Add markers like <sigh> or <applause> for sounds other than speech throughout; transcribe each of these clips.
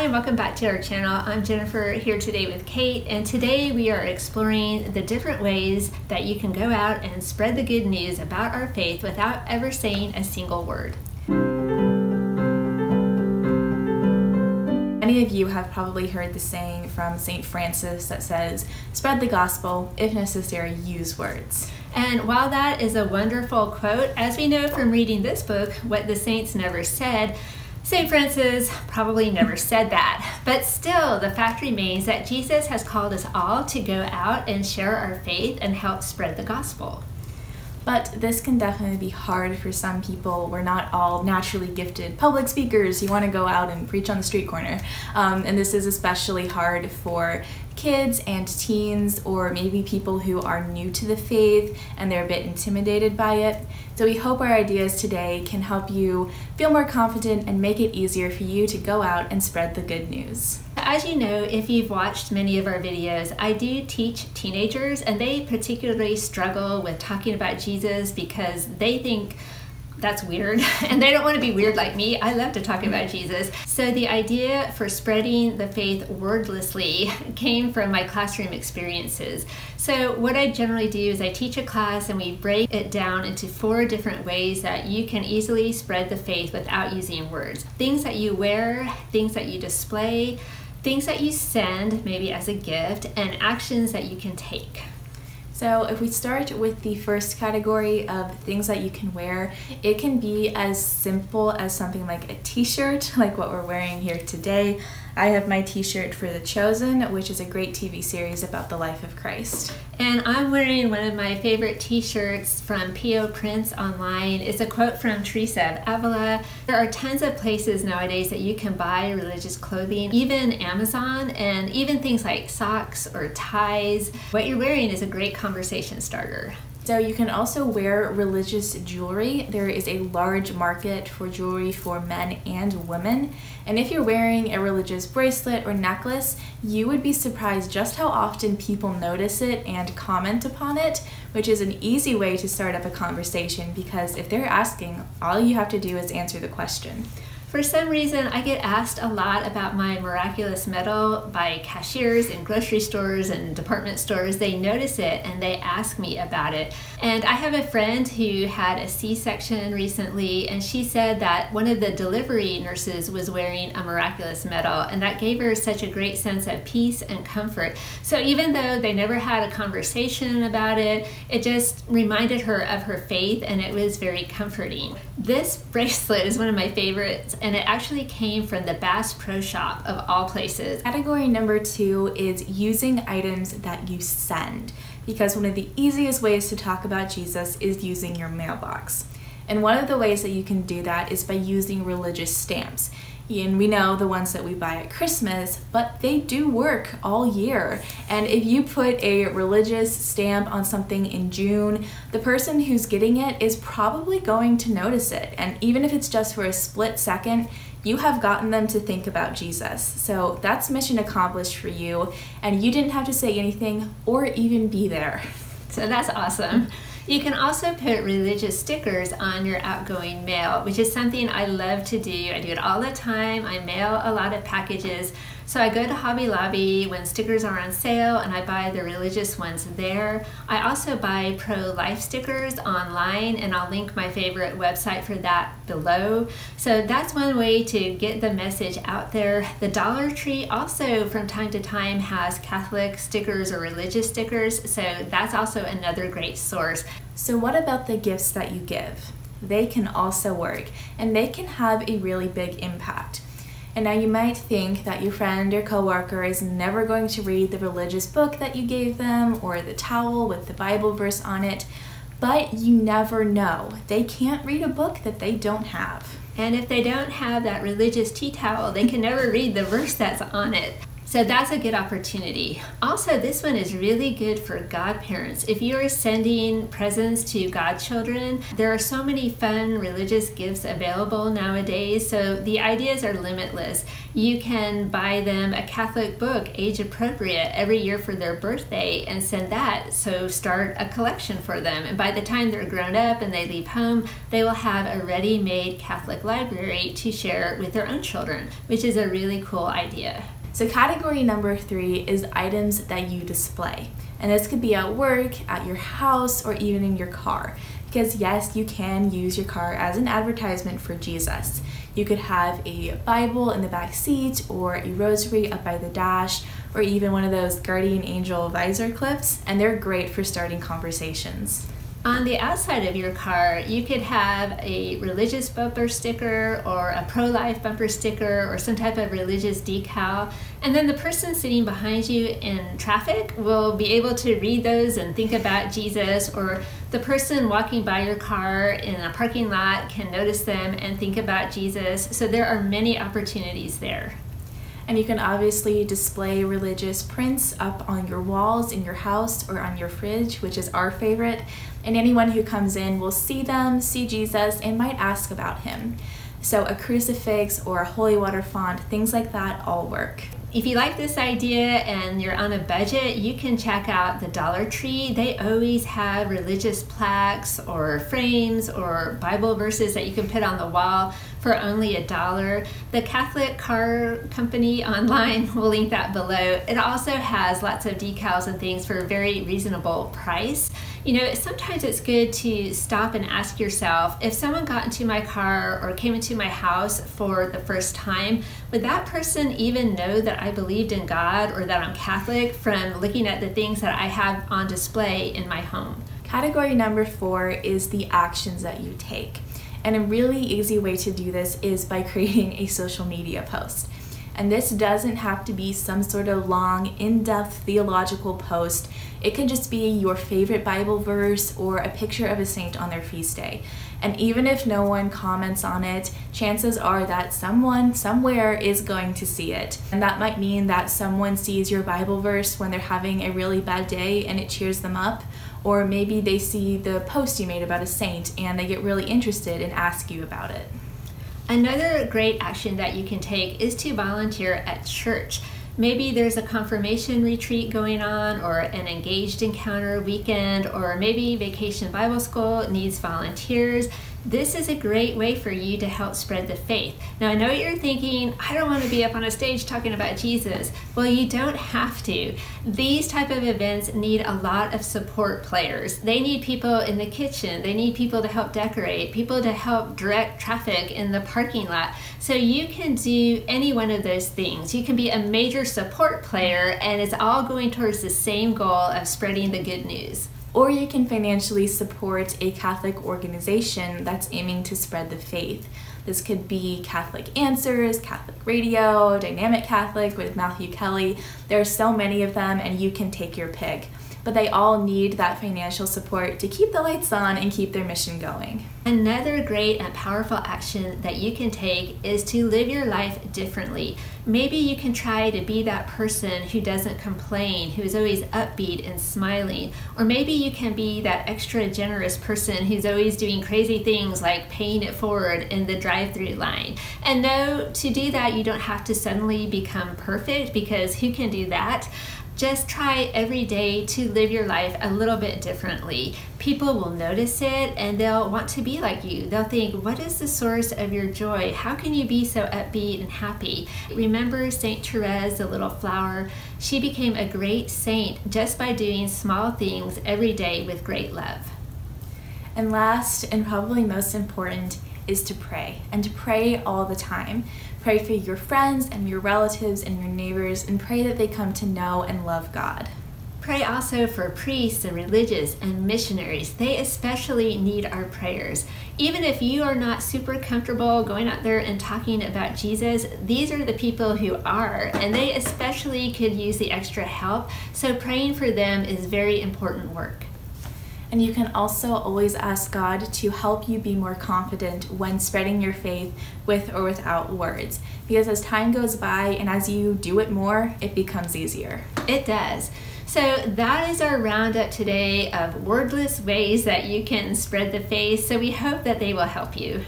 Hi and welcome back to our channel. I'm Jennifer here today with Kate and today we are exploring the different ways that you can go out and spread the good news about our faith without ever saying a single word. Many of you have probably heard the saying from St. Francis that says, spread the gospel, if necessary, use words. And while that is a wonderful quote, as we know from reading this book, What the Saints Never Said, St. Francis probably never said that, but still, the fact remains that Jesus has called us all to go out and share our faith and help spread the gospel. But this can definitely be hard for some people. We're not all naturally gifted public speakers You want to go out and preach on the street corner. Um, and this is especially hard for kids and teens, or maybe people who are new to the faith and they're a bit intimidated by it. So, we hope our ideas today can help you feel more confident and make it easier for you to go out and spread the good news. As you know, if you've watched many of our videos, I do teach teenagers, and they particularly struggle with talking about Jesus because they think that's weird <laughs> and they don't want to be weird like me. I love to talk about jesus. So the idea for spreading the faith wordlessly <laughs> came from my classroom experiences. So what i generally do is i teach a class and we break it down into four different ways that you can easily spread the faith without using words. Things that you wear things that you display things that you send maybe as a gift and actions that you can take so if we start with the first category of things that you can wear, it can be as simple as something like a t-shirt, <laughs> like what we're wearing here today. I have my t-shirt for The Chosen, which is a great TV series about the life of Christ. And I'm wearing one of my favorite t-shirts from Pio Prints online. It's a quote from Teresa of Avila. There are tons of places nowadays that you can buy religious clothing, even Amazon, and even things like socks or ties. What you're wearing is a great conversation starter. So you can also wear religious jewelry. There is a large market for jewelry for men and women. And if you're wearing a religious bracelet or necklace, you would be surprised just how often people notice it and comment upon it, which is an easy way to start up a conversation because if they're asking, all you have to do is answer the question. For some reason, I get asked a lot about my miraculous medal by cashiers in grocery stores and department stores. They notice it and they ask me about it. And I have a friend who had a C section recently, and she said that one of the delivery nurses was wearing a miraculous medal, and that gave her such a great sense of peace and comfort. So even though they never had a conversation about it, it just reminded her of her faith, and it was very comforting. This <laughs> bracelet is one of my favorites and it actually came from the Bass Pro Shop of all places. Category number two is using items that you send, because one of the easiest ways to talk about Jesus is using your mailbox. And one of the ways that you can do that is by using religious stamps. And we know the ones that we buy at Christmas, but they do work all year. And if you put a religious stamp on something in June, the person who's getting it is probably going to notice it. And even if it's just for a split second, you have gotten them to think about Jesus. So that's mission accomplished for you, and you didn't have to say anything or even be there. So that's awesome. You can also put religious stickers on your outgoing mail, which is something I love to do. I do it all the time. I mail a lot of packages. So I go to Hobby Lobby when stickers are on sale and I buy the religious ones there. I also buy pro-life stickers online and I'll link my favorite website for that below. So that's one way to get the message out there. The Dollar Tree also from time to time has Catholic stickers or religious stickers. So that's also another great source. So what about the gifts that you give? They can also work and they can have a really big impact. And now you might think that your friend or coworker is never going to read the religious book that you gave them or the towel with the Bible verse on it, but you never know. They can't read a book that they don't have. And if they don't have that religious tea towel, they can never read the verse that's on it. So that's a good opportunity. Also, this one is really good for godparents. If you are sending presents to godchildren, there are so many fun religious gifts available nowadays, so the ideas are limitless. You can buy them a Catholic book, age appropriate, every year for their birthday and send that. So start a collection for them. And by the time they're grown up and they leave home, they will have a ready made Catholic library to share with their own children, which is a really cool idea. So category number three is items that you display. And this could be at work, at your house, or even in your car. Because yes, you can use your car as an advertisement for Jesus. You could have a Bible in the back seat, or a rosary up by the dash, or even one of those guardian angel visor clips, and they're great for starting conversations. On the outside of your car, you could have a religious bumper sticker or a pro life bumper sticker or some type of religious decal. And then the person sitting behind you in traffic will be able to read those and think about Jesus, or the person walking by your car in a parking lot can notice them and think about Jesus. So there are many opportunities there. And you can obviously display religious prints up on your walls in your house or on your fridge, which is our favorite. And anyone who comes in will see them, see Jesus, and might ask about him. So a crucifix or a holy water font, things like that all work. If you like this idea and you're on a budget, you can check out the Dollar Tree. They always have religious plaques or frames or Bible verses that you can put on the wall for only a dollar. The Catholic Car Company online <laughs> will link that below. It also has lots of decals and things for a very reasonable price. You know, sometimes it's good to stop and ask yourself if someone got into my car or came into my house for the first time, would that person even know that I believed in God or that I'm Catholic from looking at the things that I have on display in my home? Category number four is the actions that you take. And a really easy way to do this is by <laughs> creating a social media post. And this doesn't have to be some sort of long, in depth theological post. It could just be your favorite Bible verse or a picture of a saint on their feast day. And even if no one comments on it, chances are that someone somewhere is going to see it. And that might mean that someone sees your Bible verse when they're having a really bad day and it cheers them up. Or maybe they see the post you made about a saint and they get really interested and ask you about it. Another great action that you can take is to volunteer at church. Maybe there's a confirmation retreat going on, or an engaged encounter weekend, or maybe Vacation Bible School needs volunteers. This is a great way for you to help spread the faith. Now, I know you're thinking, I don't want to be up on a stage talking about Jesus. Well, you don't have to. These type of events need a lot of support players. They need people in the kitchen. They need people to help decorate, people to help direct traffic in the parking lot. So you can do any one of those things. You can be a major support player and it's all going towards the same goal of spreading the good news or you can financially support a Catholic organization that's aiming to spread the faith. This could be Catholic Answers, Catholic Radio, Dynamic Catholic with Matthew Kelly. There are so many of them, and you can take your pick but they all need that financial support to keep the lights on and keep their mission going. Another great and powerful action that you can take is to live your life differently. Maybe you can try to be that person who doesn't complain, who is always upbeat and smiling. Or maybe you can be that extra generous person who's always doing crazy things like paying it forward in the drive through line. And no, to do that, you don't have to suddenly become perfect because who can do that? Just try every day to live your life a little bit differently. People will notice it and they'll want to be like you. They'll think, What is the source of your joy? How can you be so upbeat and happy? Remember St. Therese, the little flower? She became a great saint just by doing small things every day with great love. And last, and probably most important, is to pray, and to pray all the time. Pray for your friends and your relatives and your neighbors, and pray that they come to know and love God. Pray also for priests and religious and missionaries. They especially need our prayers. Even if you are not super comfortable going out there and talking about Jesus, these are the people who are, and they especially could use the extra help. So praying for them is very important work. And you can also always ask God to help you be more confident when spreading your faith with or without words. Because as time goes by and as you do it more, it becomes easier. It does. So that is our roundup today of wordless ways that you can spread the faith. So we hope that they will help you.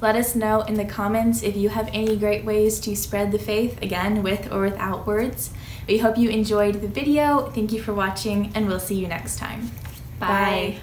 Let us know in the comments if you have any great ways to spread the faith, again, with or without words. We hope you enjoyed the video. Thank you for watching, and we'll see you next time. Bye. Bye.